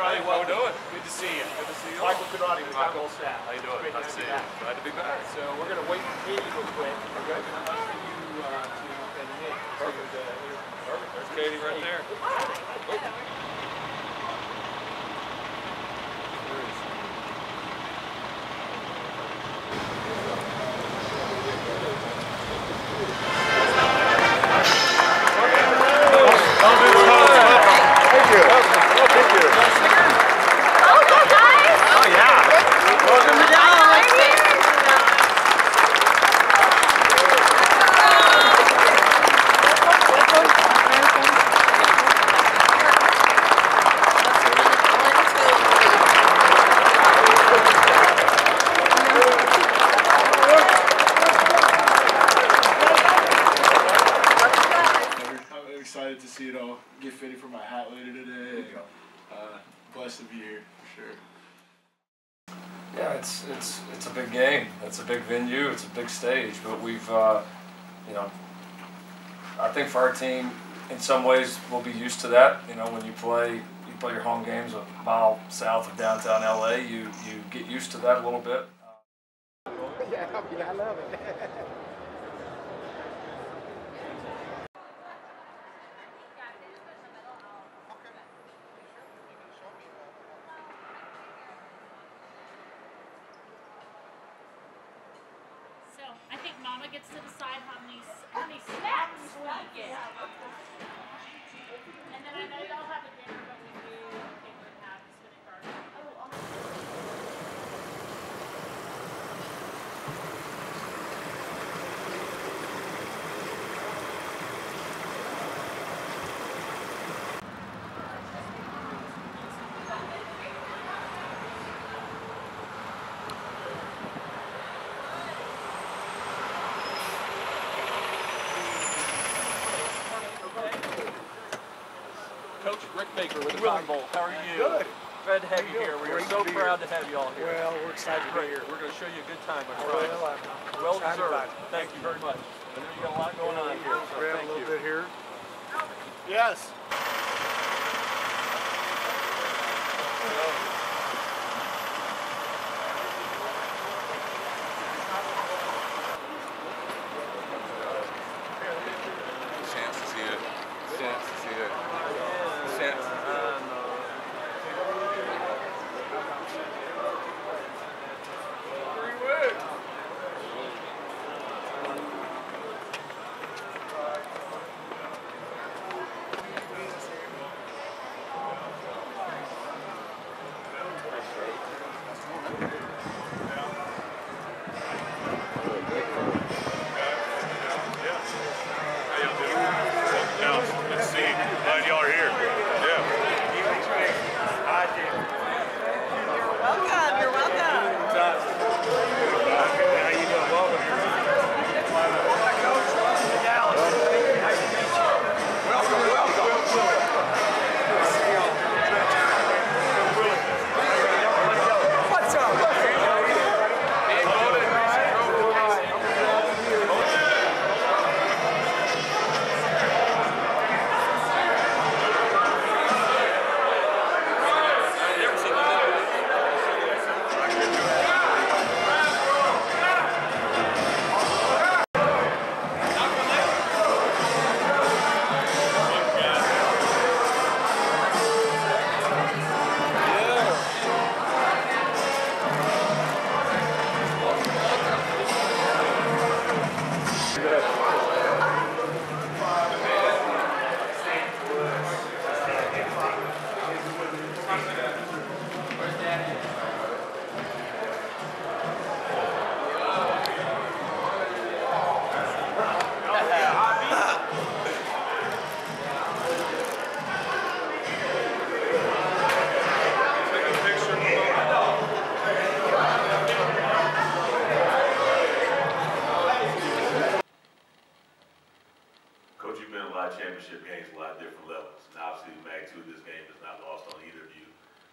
Coach Riley, How we doing? Good to see you. Good to see you. Michael Conradi with Michael. Michael staff. How you doing? Great Nice to to see you you. Glad to be back. So we're going to wait for Katie real quick. Okay. For you uh, to and Nick to uh, interview. Perfect. There's Katie right there. I'm for my hat later today. Uh, blessed to be here for sure. Yeah, it's it's it's a big game. It's a big venue. It's a big stage. But we've, uh, you know, I think for our team, in some ways, we'll be used to that. You know, when you play you play your home games a mile south of downtown LA, you you get used to that a little bit. So I think Mama gets to decide how many how many snacks we get. And then I know y'all have a dinner, but we do think we have spinach garden. Coach Rick Baker with the Cotton Bowl. How are you? Good. Glad to have you here. We are so proud to have you all here. Well, we're excited to be here. We're going to show you a good time. I Well, promise. I'm Well deserved. about. Thank you very much. I know you got a lot going on here. So Grab a little you. bit here. Yes.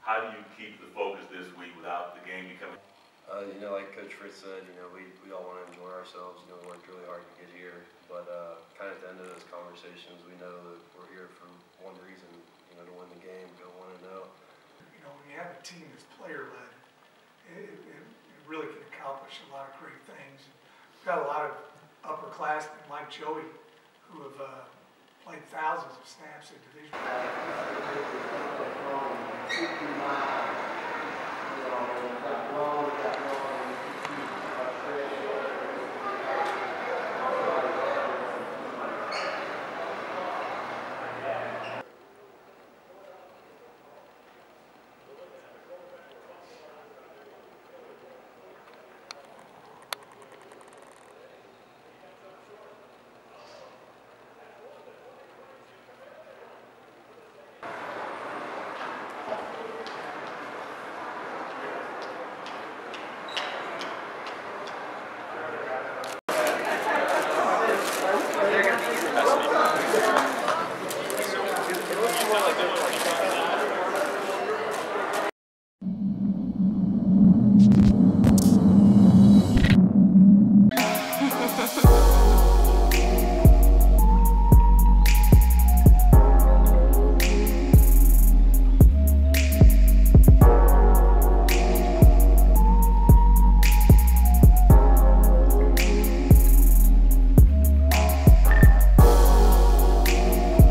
How do you keep the focus this week without the game becoming? Uh, you know, like Coach Fritz said, you know, we, we all want to enjoy ourselves. You know, we worked really hard to get here. But uh, kind of at the end of those conversations, we know that we're here for one reason, you know, to win the game, go 1 know. You know, when you have a team that's player led, it, it, it, really can accomplish a lot of great things. We've got a lot of upperclassmen like Joey who have. Uh, played thousands of snaps in division.